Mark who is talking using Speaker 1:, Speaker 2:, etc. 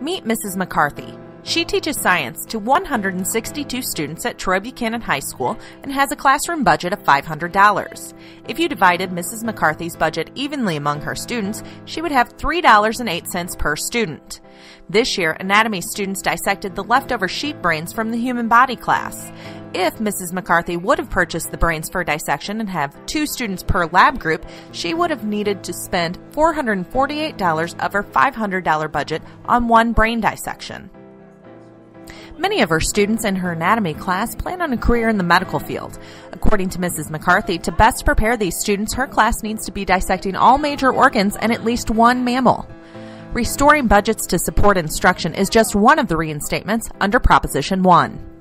Speaker 1: Meet Mrs. McCarthy. She teaches science to 162 students at Troy Buchanan High School and has a classroom budget of $500. If you divided Mrs. McCarthy's budget evenly among her students, she would have $3.08 per student. This year, anatomy students dissected the leftover sheep brains from the human body class. If Mrs. McCarthy would have purchased the brains for dissection and have two students per lab group, she would have needed to spend $448 of her $500 budget on one brain dissection. Many of her students in her anatomy class plan on a career in the medical field. According to Mrs. McCarthy, to best prepare these students, her class needs to be dissecting all major organs and at least one mammal. Restoring budgets to support instruction is just one of the reinstatements under Proposition 1.